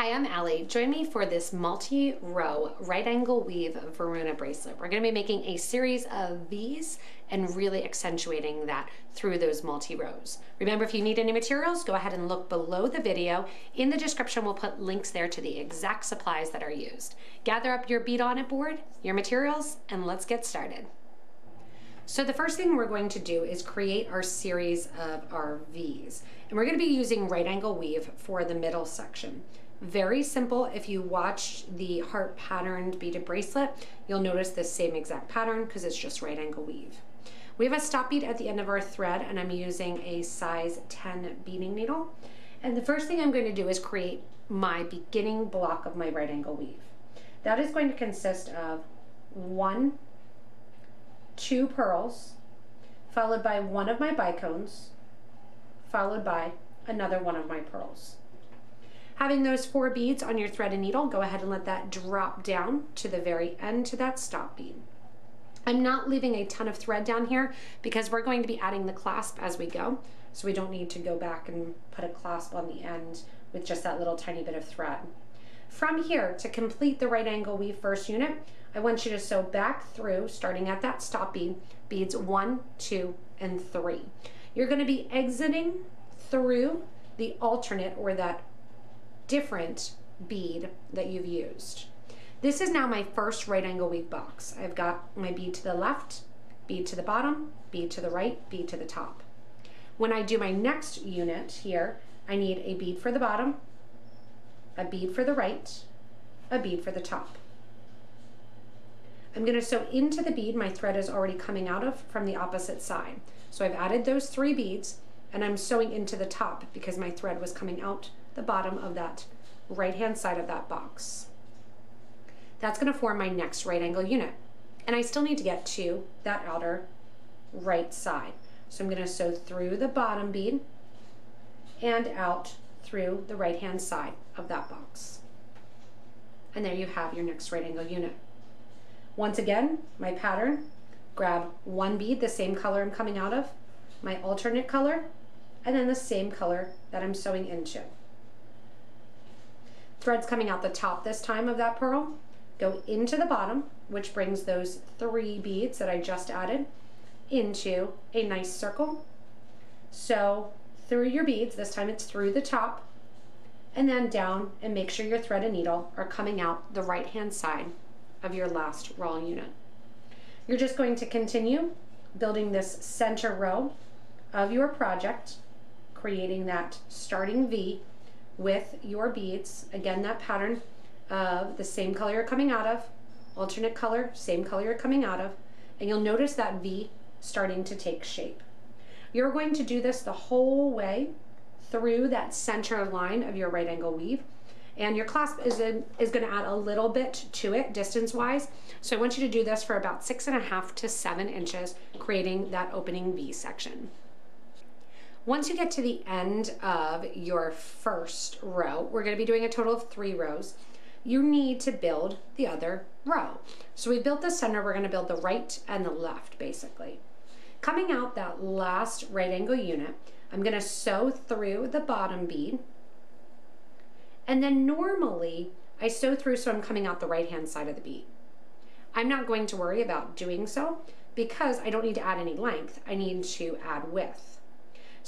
Hi, I'm Allie. Join me for this multi-row right angle weave Varuna bracelet. We're gonna be making a series of V's and really accentuating that through those multi-rows. Remember, if you need any materials, go ahead and look below the video. In the description, we'll put links there to the exact supplies that are used. Gather up your bead on it board, your materials, and let's get started. So the first thing we're going to do is create our series of our V's. And we're gonna be using right angle weave for the middle section. Very simple. If you watch the heart patterned beaded bracelet, you'll notice the same exact pattern because it's just right angle weave. We have a stop bead at the end of our thread and I'm using a size 10 beading needle. And the first thing I'm going to do is create my beginning block of my right angle weave. That is going to consist of one, two pearls, followed by one of my bicones, followed by another one of my pearls. Having those four beads on your thread and needle, go ahead and let that drop down to the very end to that stop bead. I'm not leaving a ton of thread down here because we're going to be adding the clasp as we go. So we don't need to go back and put a clasp on the end with just that little tiny bit of thread. From here, to complete the right angle weave first unit, I want you to sew back through, starting at that stop bead, beads one, two, and three. You're gonna be exiting through the alternate or that different bead that you've used. This is now my first right angle weave box. I've got my bead to the left, bead to the bottom, bead to the right, bead to the top. When I do my next unit here, I need a bead for the bottom, a bead for the right, a bead for the top. I'm gonna sew into the bead my thread is already coming out of from the opposite side. So I've added those three beads and I'm sewing into the top because my thread was coming out the bottom of that right hand side of that box. That's going to form my next right angle unit. And I still need to get to that outer right side. So I'm going to sew through the bottom bead and out through the right hand side of that box. And there you have your next right angle unit. Once again, my pattern, grab one bead, the same color I'm coming out of, my alternate color, and then the same color that I'm sewing into. Threads coming out the top this time of that pearl go into the bottom, which brings those three beads that I just added into a nice circle. So through your beads, this time it's through the top, and then down and make sure your thread and needle are coming out the right hand side of your last raw unit. You're just going to continue building this center row of your project, creating that starting V with your beads. Again, that pattern of the same color you're coming out of, alternate color, same color you're coming out of, and you'll notice that V starting to take shape. You're going to do this the whole way through that center line of your right angle weave. And your clasp is, in, is gonna add a little bit to it distance-wise. So I want you to do this for about six and a half to seven inches, creating that opening V section. Once you get to the end of your first row, we're gonna be doing a total of three rows, you need to build the other row. So we built the center, we're gonna build the right and the left, basically. Coming out that last right angle unit, I'm gonna sew through the bottom bead, and then normally I sew through so I'm coming out the right hand side of the bead. I'm not going to worry about doing so because I don't need to add any length. I need to add width.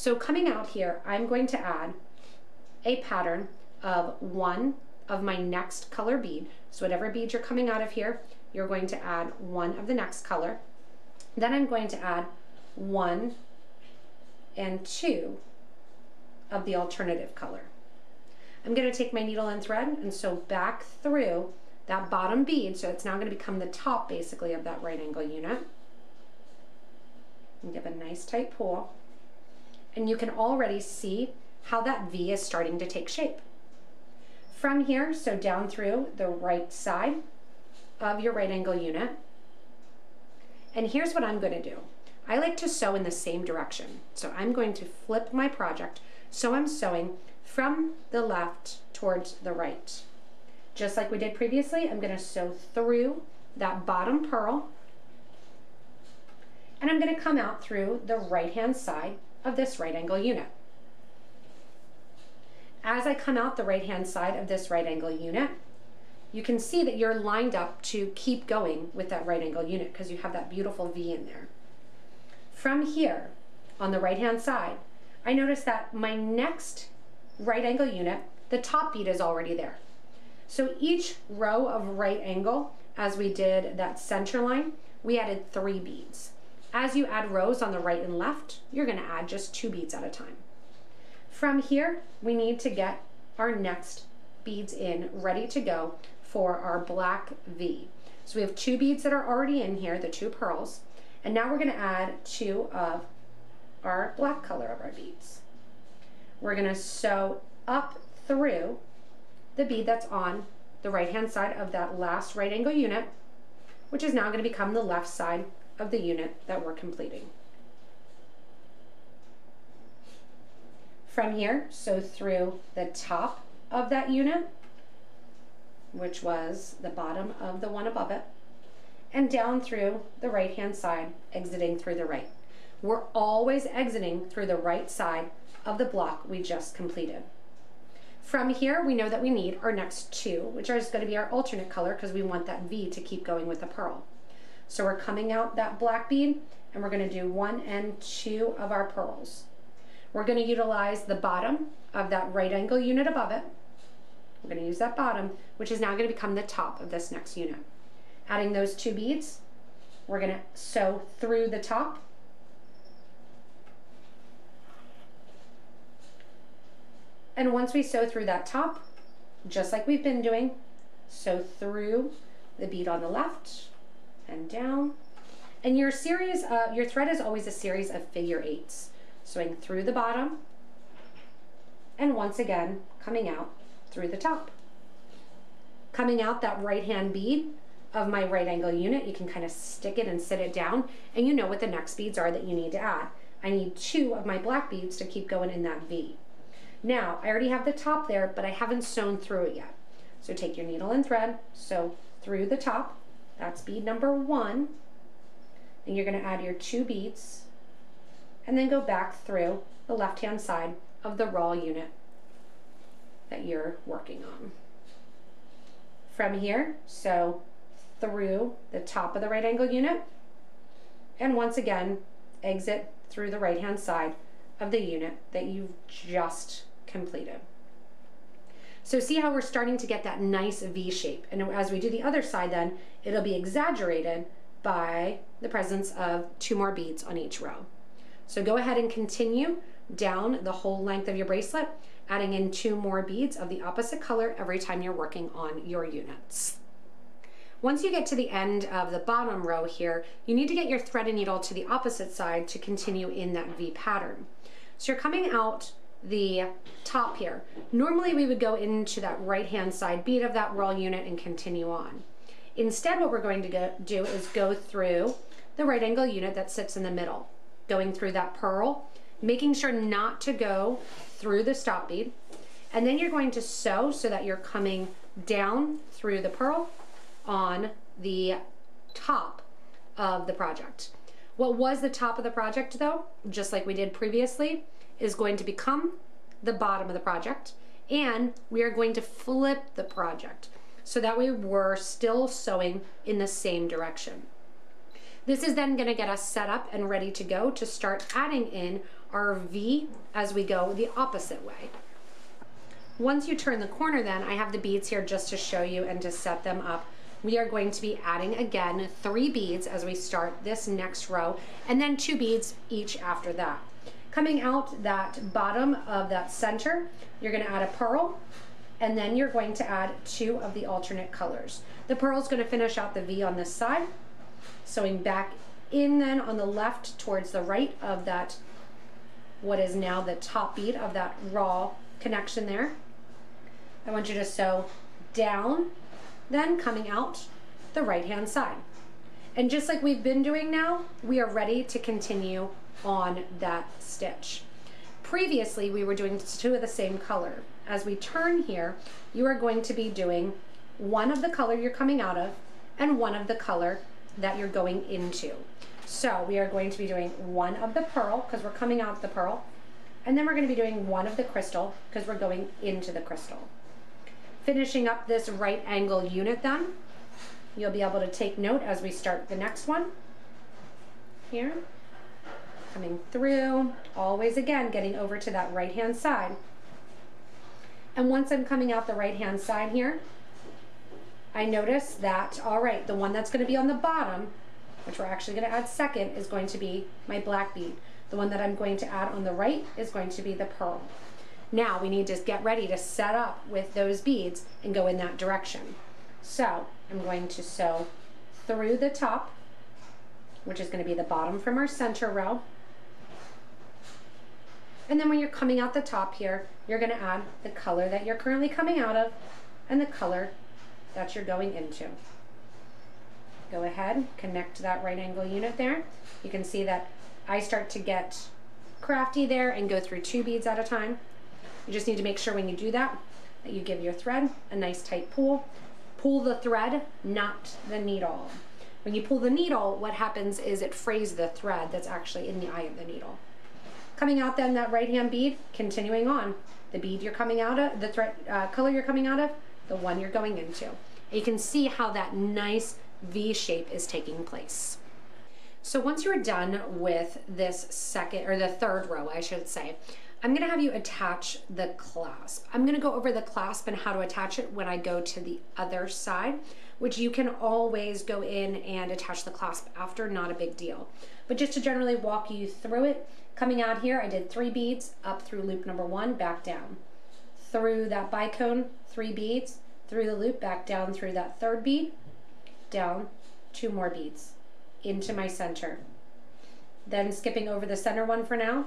So coming out here, I'm going to add a pattern of one of my next color bead. So whatever bead you're coming out of here, you're going to add one of the next color. Then I'm going to add one and two of the alternative color. I'm going to take my needle and thread and sew back through that bottom bead, so it's now going to become the top basically of that right angle unit. And give a nice tight pull and you can already see how that V is starting to take shape. From here, so down through the right side of your right angle unit, and here's what I'm going to do. I like to sew in the same direction. So I'm going to flip my project so I'm sewing from the left towards the right. Just like we did previously, I'm going to sew through that bottom pearl and I'm going to come out through the right hand side of this right angle unit. as I come out the right hand side of this right angle unit, you can see that you're lined up to keep going with that right angle unit because you have that beautiful V in there. From here, on the right hand side, I notice that my next right angle unit, the top bead is already there. So each row of right angle, as we did that center line, we added three beads. As you add rows on the right and left, you're gonna add just two beads at a time. From here, we need to get our next beads in, ready to go for our black V. So we have two beads that are already in here, the two pearls, and now we're gonna add two of our black color of our beads. We're gonna sew up through the bead that's on the right hand side of that last right angle unit, which is now gonna become the left side of the unit that we're completing. From here, sew through the top of that unit, which was the bottom of the one above it, and down through the right hand side, exiting through the right. We're always exiting through the right side of the block we just completed. From here, we know that we need our next two, which is going to be our alternate color because we want that V to keep going with the pearl. So we're coming out that black bead and we're going to do one and two of our pearls. We're going to utilize the bottom of that right angle unit above it. We're to use that bottom, which is now going to become the top of this next unit. Adding those two beads, we're going to sew through the top And once we sew through that top, just like we've been doing, sew through the bead on the left and down. And your series, uh, your thread is always a series of figure eights. Sewing through the bottom and once again coming out through the top. Coming out that right hand bead of my right angle unit, you can kind of stick it and sit it down and you know what the next beads are that you need to add. I need two of my black beads to keep going in that V. Now, I already have the top there, but I haven't sewn through it yet. So take your needle and thread, sew through the top, that's bead number one, and you're gonna add your two beads, and then go back through the left-hand side of the raw unit that you're working on. From here, sew through the top of the right angle unit, and once again, exit through the right-hand side of the unit that you've just completed. So see how we're starting to get that nice V shape. And as we do the other side then, it'll be exaggerated by the presence of two more beads on each row. So go ahead and continue down the whole length of your bracelet, adding in two more beads of the opposite color every time you're working on your units. Once you get to the end of the bottom row here, you need to get your thread and needle to the opposite side to continue in that V pattern. So you're coming out the top here. Normally we would go into that right hand side bead of that raw unit and continue on. Instead what we're going to go, do is go through the right angle unit that sits in the middle, going through that pearl, making sure not to go through the stop bead, and then you're going to sew so that you're coming down through the pearl on the top of the project. What was the top of the project though, just like we did previously, is going to become the bottom of the project and we are going to flip the project so that way we're still sewing in the same direction. This is then gonna get us set up and ready to go to start adding in our V as we go the opposite way. Once you turn the corner then, I have the beads here just to show you and to set them up. We are going to be adding again three beads as we start this next row and then two beads each after that. Coming out that bottom of that center, you're gonna add a pearl, and then you're going to add two of the alternate colors. The pearl is gonna finish out the V on this side, sewing back in then on the left towards the right of that, what is now the top bead of that raw connection there. I want you to sew down, then coming out the right hand side. And just like we've been doing now, we are ready to continue on that stitch. Previously, we were doing two of the same color. As we turn here, you are going to be doing one of the color you're coming out of and one of the color that you're going into. So we are going to be doing one of the pearl because we're coming out the pearl And then we're going to be doing one of the crystal because we're going into the crystal. Finishing up this right angle unit then, you'll be able to take note as we start the next one. Here, coming through, always again getting over to that right hand side. And once I'm coming out the right hand side here, I notice that, all right, the one that's going to be on the bottom, which we're actually going to add second, is going to be my black bead. The one that I'm going to add on the right is going to be the pearl. Now we need to get ready to set up with those beads and go in that direction. So I'm going to sew through the top, which is going to be the bottom from our center row. And then when you're coming out the top here, you're going to add the color that you're currently coming out of and the color that you're going into. Go ahead, connect that right angle unit there. You can see that I start to get crafty there and go through two beads at a time. You just need to make sure when you do that, that you give your thread a nice tight pull. Pull the thread, not the needle. When you pull the needle, what happens is it frays the thread that's actually in the eye of the needle. Coming out then that right hand bead, continuing on. The bead you're coming out of, the thread uh, color you're coming out of, the one you're going into. You can see how that nice V shape is taking place. So once you're done with this second, or the third row, I should say, I'm gonna have you attach the clasp. I'm gonna go over the clasp and how to attach it when I go to the other side, which you can always go in and attach the clasp after, not a big deal. But just to generally walk you through it, coming out here, I did three beads up through loop number one, back down. Through that bicone, three beads, through the loop, back down through that third bead, down, two more beads into my center. Then skipping over the center one for now,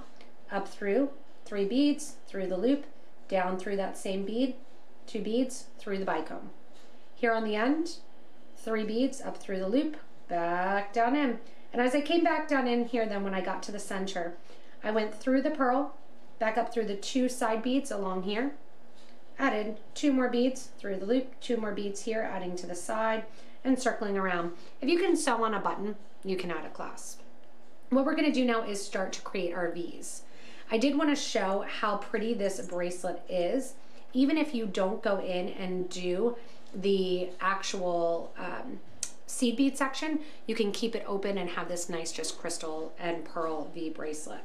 up through, three beads, through the loop, down through that same bead, two beads, through the bicone. Here on the end, three beads up through the loop, back down in. And as I came back down in here then when I got to the center, I went through the pearl, back up through the two side beads along here, added two more beads through the loop, two more beads here, adding to the side, and circling around. If you can sew on a button, you can add a clasp. What we're gonna do now is start to create our V's. I did wanna show how pretty this bracelet is, even if you don't go in and do the actual um, seed bead section, you can keep it open and have this nice just crystal and pearl V bracelet.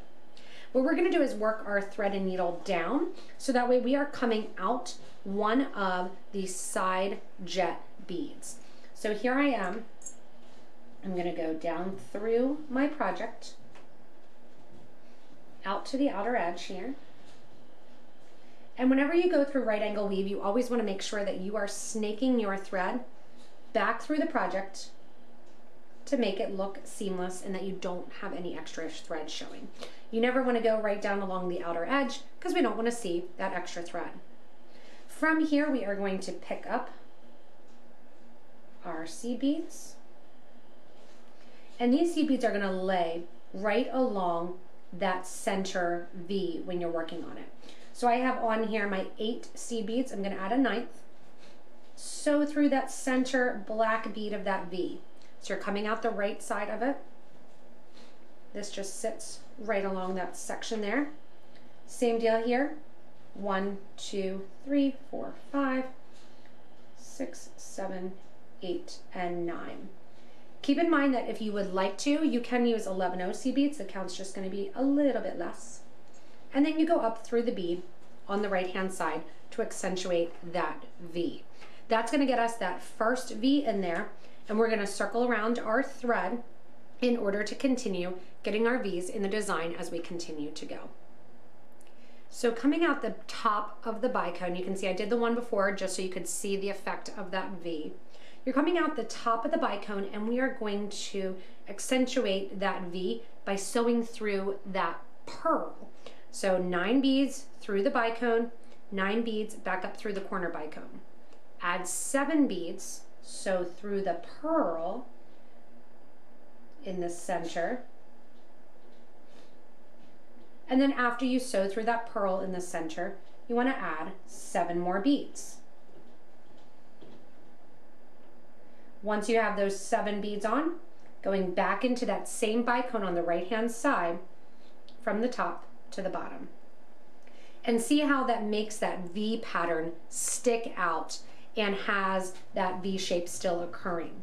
What we're gonna do is work our thread and needle down so that way we are coming out one of the side jet beads. So here I am. I'm going to go down through my project, out to the outer edge here. And whenever you go through right angle weave, you always want to make sure that you are snaking your thread back through the project to make it look seamless and that you don't have any extra thread showing. You never want to go right down along the outer edge because we don't want to see that extra thread. From here, we are going to pick up our seed beads. And these seed beads are going to lay right along that center V when you're working on it. So I have on here my eight seed beads. I'm going to add a ninth. Sew through that center black bead of that V. So you're coming out the right side of it. This just sits right along that section there. Same deal here. One, two, three, four, five, six, seven, eight, and 9. Keep in mind that if you would like to, you can use 11/0 seed beads. The count's just going to be a little bit less. And then you go up through the bead on the right hand side to accentuate that V. That's going to get us that first V in there and we're going to circle around our thread in order to continue getting our V's in the design as we continue to go. So coming out the top of the bicone, you can see I did the one before just so you could see the effect of that V. You're coming out the top of the bicone and we are going to accentuate that V by sewing through that pearl. So nine beads through the bicone, nine beads back up through the corner bicone. Add seven beads, sew through the pearl in the center. And then after you sew through that pearl in the center, you want to add seven more beads. Once you have those seven beads on, going back into that same bicone on the right hand side from the top to the bottom. And see how that makes that V pattern stick out and has that V shape still occurring.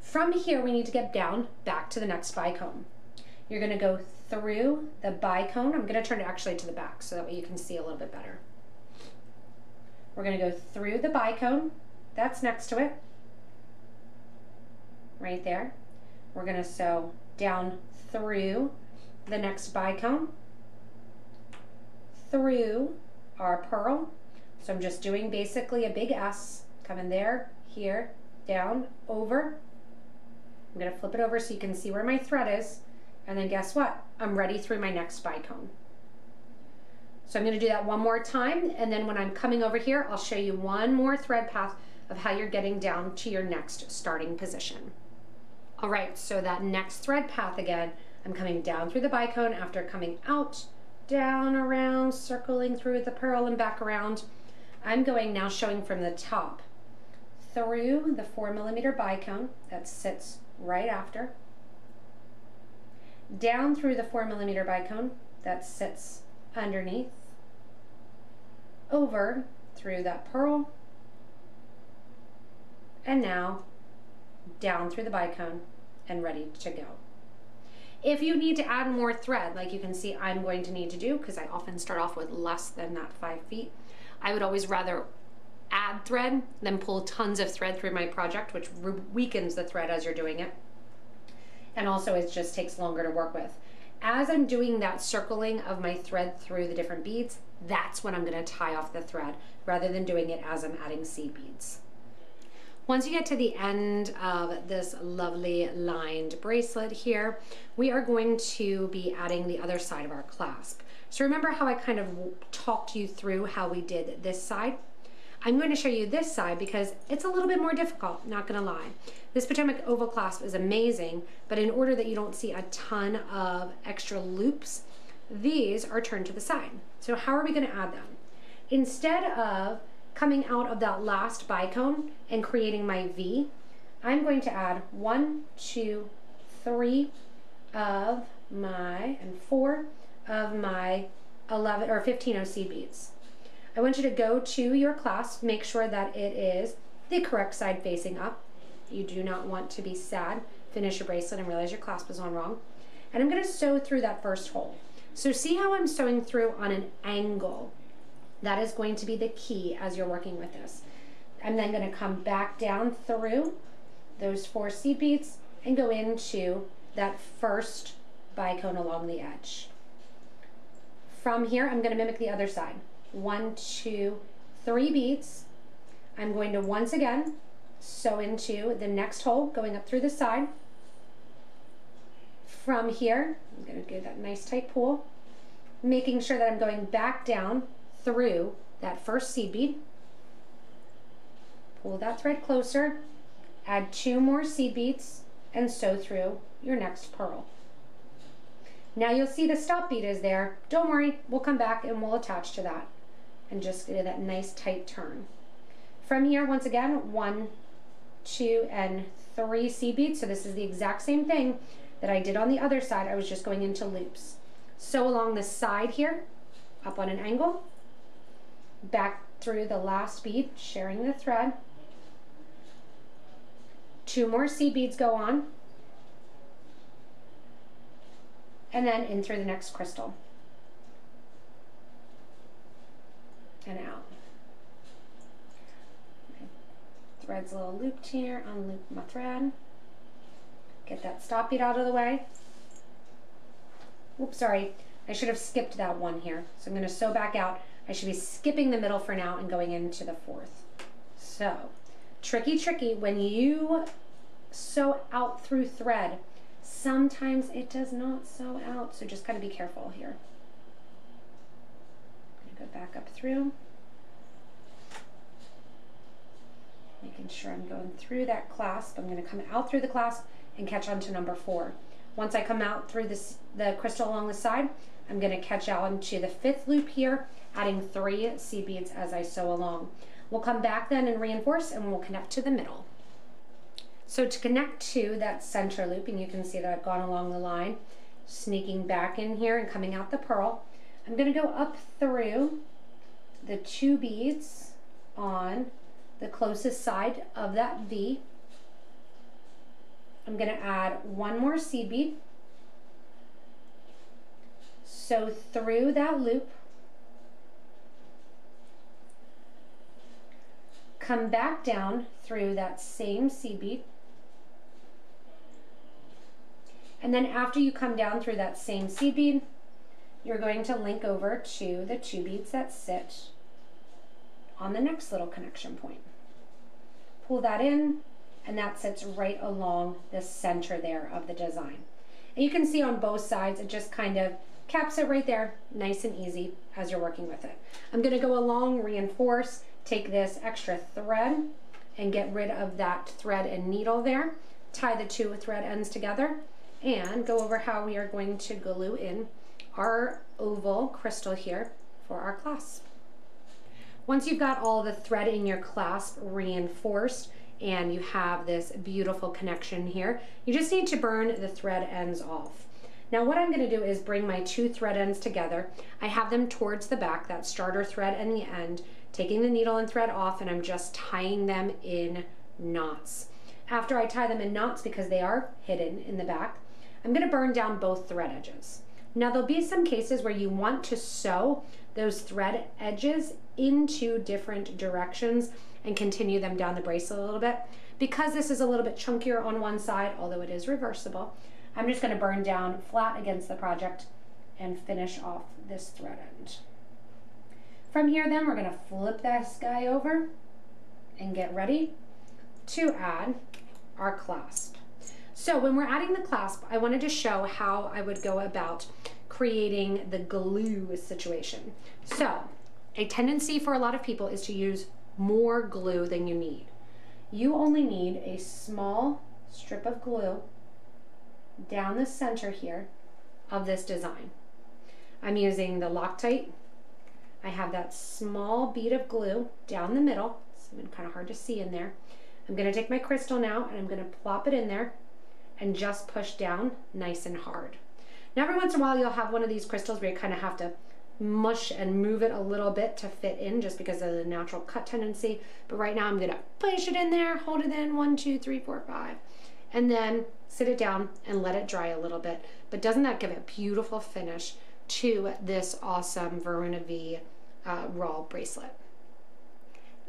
From here, we need to get down back to the next bicone. You're gonna go through the bicone. I'm gonna turn it actually to the back so that way you can see a little bit better. We're gonna go through the bicone, that's next to it, right there. We're gonna sew down through the next bicone, through our pearl. So I'm just doing basically a big S, coming there, here, down, over. I'm gonna flip it over so you can see where my thread is. And then guess what? I'm ready through my next bicone. So I'm gonna do that one more time. And then when I'm coming over here, I'll show you one more thread path of how you're getting down to your next starting position. All right, so that next thread path again, I'm coming down through the bicone after coming out, down, around, circling through the pearl and back around. I'm going now showing from the top through the four millimeter bicone that sits right after, down through the four millimeter bicone that sits underneath, over through that pearl, and now down through the bicone and ready to go. If you need to add more thread, like you can see I'm going to need to do, because I often start off with less than that five feet, I would always rather add thread than pull tons of thread through my project, which weakens the thread as you're doing it. And also it just takes longer to work with. As I'm doing that circling of my thread through the different beads, that's when I'm gonna tie off the thread rather than doing it as I'm adding seed beads. Once you get to the end of this lovely lined bracelet here, we are going to be adding the other side of our clasp. So remember how I kind of talked you through how we did this side? I'm going to show you this side because it's a little bit more difficult, not gonna lie. This Potomac oval clasp is amazing, but in order that you don't see a ton of extra loops, these are turned to the side. So how are we gonna add them? Instead of coming out of that last bicone and creating my V, I'm going to add one, two, three of my, and four of my 11 or 15/0 seed beads. I want you to go to your clasp, make sure that it is the correct side facing up. You do not want to be sad, finish your bracelet and realize your clasp is on wrong. And I'm gonna sew through that first hole. So see how I'm sewing through on an angle. That is going to be the key as you're working with this. I'm then going to come back down through those four seed beads and go into that first bicone along the edge. From here, I'm going to mimic the other side. One, two, three beads. I'm going to once again sew into the next hole going up through the side. From here, I'm going to give that nice tight pull, making sure that I'm going back down through that first seed bead. Pull that thread closer, add two more seed beads, and sew through your next pearl. Now you'll see the stop bead is there. Don't worry, we'll come back and we'll attach to that and just do that nice tight turn. From here, once again, one, two, and three seed beads. So this is the exact same thing that I did on the other side. I was just going into loops. Sew along the side here, up on an angle, back through the last bead, sharing the thread. Two more seed beads go on. And then in through the next crystal. And out. thread's a little looped here, unloop my thread. Get that stop bead out of the way. Oops, sorry. I should have skipped that one here. So I'm going to sew back out I should be skipping the middle for now and going into the fourth. So, tricky, tricky, when you sew out through thread, sometimes it does not sew out, so just gotta be careful here. go back up through. Making sure I'm going through that clasp. I'm gonna come out through the clasp and catch on to number four. Once I come out through this, the crystal along the side, I'm gonna catch on to the fifth loop here adding three seed beads as I sew along. We'll come back then and reinforce and we'll connect to the middle. So to connect to that center loop, and you can see that I've gone along the line, sneaking back in here and coming out the pearl, I'm gonna go up through the two beads on the closest side of that V. I'm going to add one more seed bead. So through that loop, come back down through that same seed bead. And then after you come down through that same seed bead, you're going to link over to the two beads that sit on the next little connection point. Pull that in, and that sits right along the center there of the design. And you can see on both sides, it just kind of caps it right there, nice and easy as you're working with it. I'm gonna go along, reinforce, take this extra thread and get rid of that thread and needle there, tie the two thread ends together, and go over how we are going to glue in our oval crystal here for our clasp. Once you've got all the thread in your clasp reinforced and you have this beautiful connection here, you just need to burn the thread ends off. Now what I'm going to do is bring my two thread ends together. I have them towards the back, that starter thread and the end, taking the needle and thread off and I'm just tying them in knots. After I tie them in knots because they are hidden in the back, I'm going to burn down both thread edges. Now there'll be some cases where you want to sew those thread edges into different directions and continue them down the bracelet a little bit. Because this is a little bit chunkier on one side, although it is reversible, I'm just going to burn down flat against the project and finish off this thread end. From here then we're going to flip this guy over and get ready to add our clasp. So when we're adding the clasp, I wanted to show how I would go about creating the glue situation. So a tendency for a lot of people is to use more glue than you need. You only need a small strip of glue down the center here of this design. I'm using the Loctite. I have that small bead of glue down the middle. It's kind of hard to see in there. I'm going to take my crystal now and I'm going to plop it in there and just push down nice and hard. Now every once in a while you'll have one of these crystals where you kind of have to mush and move it a little bit to fit in just because of the natural cut tendency. But right now I'm gonna push it in there, hold it in, one, two, three, four, five, and then sit it down and let it dry a little bit. But doesn't that give a beautiful finish to this awesome Varuna V uh, raw bracelet?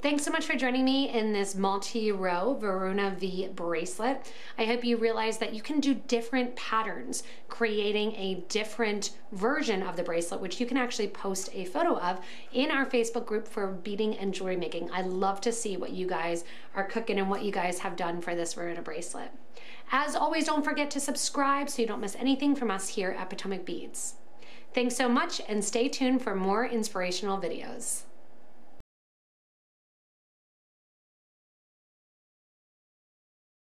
Thanks so much for joining me in this multi-row Varuna V bracelet. I hope you realize that you can do different patterns, creating a different version of the bracelet, which you can actually post a photo of in our Facebook group for beading and jewelry making. I love to see what you guys are cooking and what you guys have done for this Varuna bracelet. As always, don't forget to subscribe so you don't miss anything from us here at Potomac Beads. Thanks so much and stay tuned for more inspirational videos.